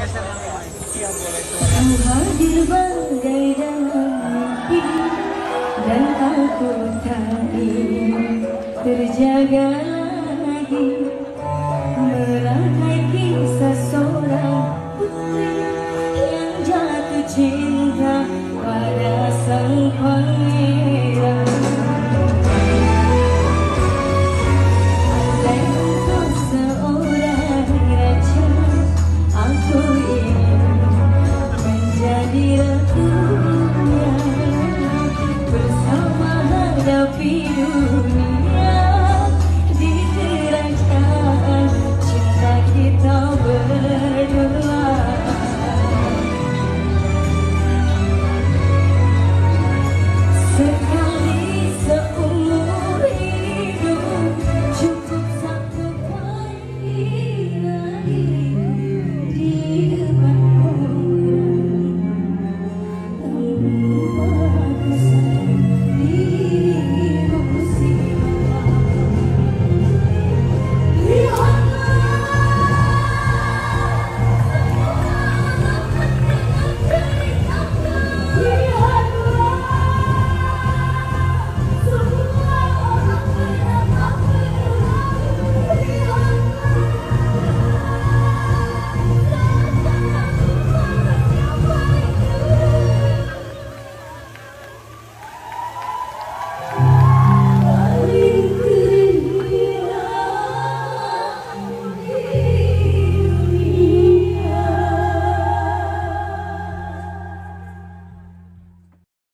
Kau berbagai dalam mimpi Dan aku tadi terjaga lagi Merangkai kisah seorang putri Yang jatuh cinta pada sang pangeran. you?